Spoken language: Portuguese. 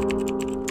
you